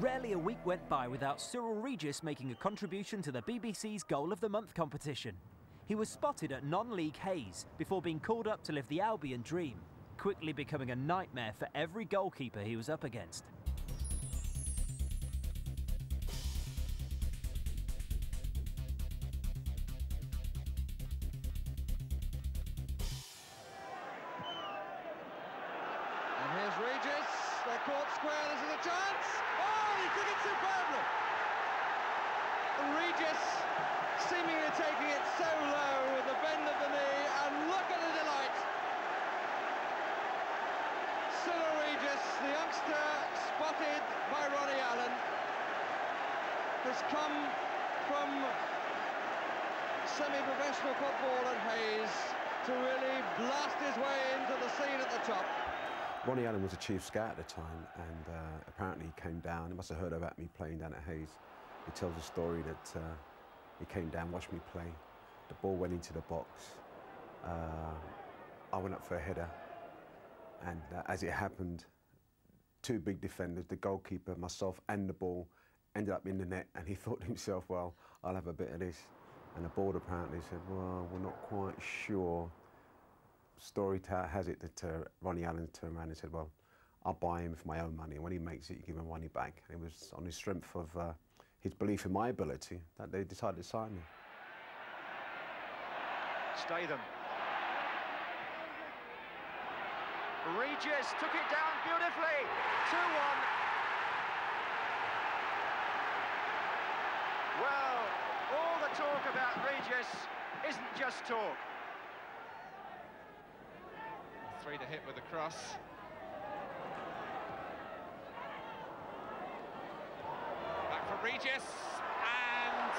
Rarely a week went by without Cyrille Regis making a contribution to the BBC's Goal of the Month competition. He was spotted at non-league Hayes before being called up to live the Albion dream, quickly becoming a nightmare for every goalkeeper he was up against. And here's Regis. They're caught square. This is a chance. Oh, he took it superbly. Regis seemingly taking it so low with the bend of the knee. And look at the delight. Cyrille Regis, the youngster spotted by Ronnie Allen, has come from semi-professional football at Hayes to really blast his way into the scene at the top. Ronnie Allen was a chief scout at the time, and uh, apparently he came down. He must have heard about me playing down at Hayes. He tells a story that uh, he came down, watched me play. The ball went into the box. Uh, I went up for a header, and uh, as it happened, two big defenders, the goalkeeper, myself, and the ball, ended up in the net. And he thought to himself, "Well, I'll have a bit of this." And the board apparently said, "Well, we're not quite sure." Story has it that uh, Ronnie Allen turned around and said, well, I'll buy him for my own money, and when he makes it, you give him money back. And it was on the strength of uh, his belief in my ability that they decided to sign me. Statham. Regis took it down beautifully. 2-1. Well, all the talk about Regis isn't just talk. Three to hit with the cross. Back for Regis, and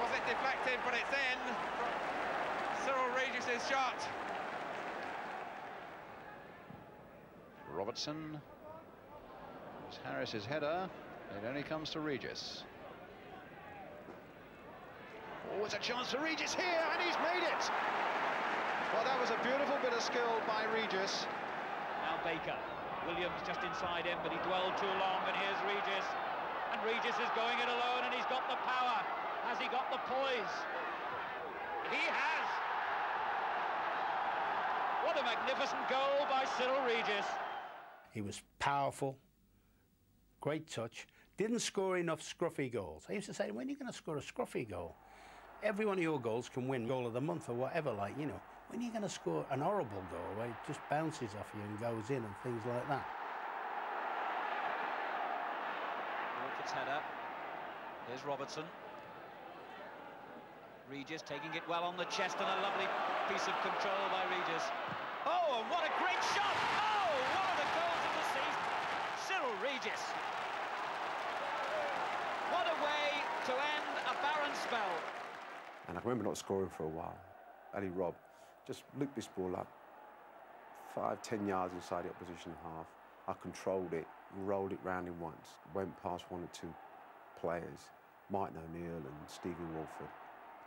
was it deflected? But it's in. Cyrille Regis' shot. Robertson. It's Harris's header. It only comes to Regis. Oh, it's a chance for Regis here, and he's made it! Well, that was a beautiful bit of skill by Regis. Now Baker. Williams just inside him, but he dwelled too long, and here's Regis. And Regis is going it alone, and he's got the power. Has he got the poise? He has! What a magnificent goal by Cyrille Regis. He was powerful, great touch, didn't score enough scruffy goals. I used to say, when are you going to score a scruffy goal? Every one of your goals can win goal of the month or whatever, like, you know. When are you going to score an horrible goal where it just bounces off you and goes in and things like that? Wolford's header. Here's Robertson. Regis taking it well on the chest and a lovely piece of control by Regis. Oh, and what a great shot! Oh, one of the goals of the season. Cyrille Regis. What a way to end a barren spell. And I remember not scoring for a while. Ali Rob just looped this ball up, five, ten yards inside the opposition half. I controlled it, rolled it round in once, went past one or two players, Martin O'Neill and Stephen Walford.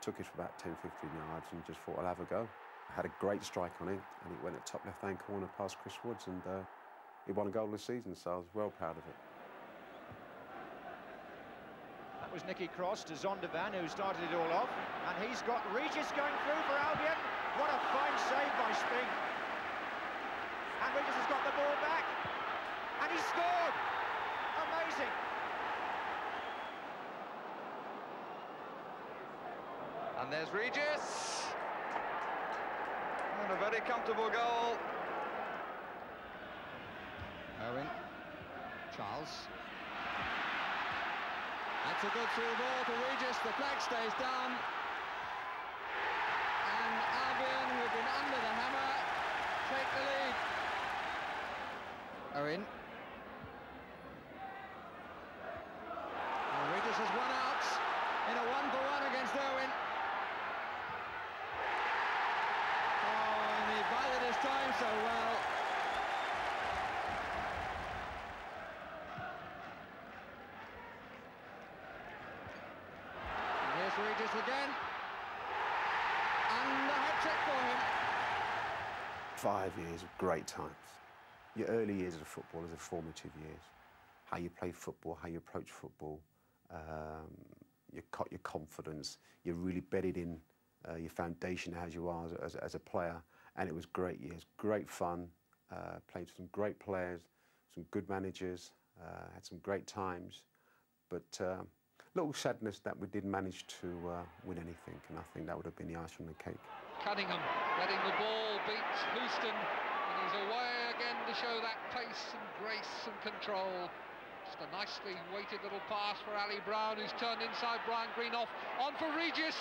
Took it for about 10, 15 yards and just thought I'll have a go. I had a great strike on it and it went at top left-hand corner past Chris Woods and uh, he won a goal season, so I was well proud of it. That was Nicky Cross to Zondervan, who started it all off. And he's got Regis going through for Albion. What a fine save by Spink. And Regis has got the ball back. And he scored! Amazing! And there's Regis. And a very comfortable goal. Owen. Charles. That's a good through ball to Regis. The flag stays down. And Albion, who've been under the hammer, take the lead. Owen. And Regis has won out in a one-for-one -one against Owen. Oh, and he bided his time so well. Regis again. And a hat trick for him. Five years of great times. Your early years as a footballer are formative years. how you play football, how you approach football, um, your, your confidence. You're really bedded in uh, your foundation as you are as, as, as, a player. And it was great years, great fun. Uh, played with some great players, some good managers, uh, had some great times. But uh, little sadness that we didn't manage to uh, win anything, and I think that would have been the ice on the cake. Cunningham letting the ball beat Houston, and he's away again to show that pace and grace and control. Just a nicely weighted little pass for Ali Brown, who's turned inside Brian Greenhoff. On for Regis,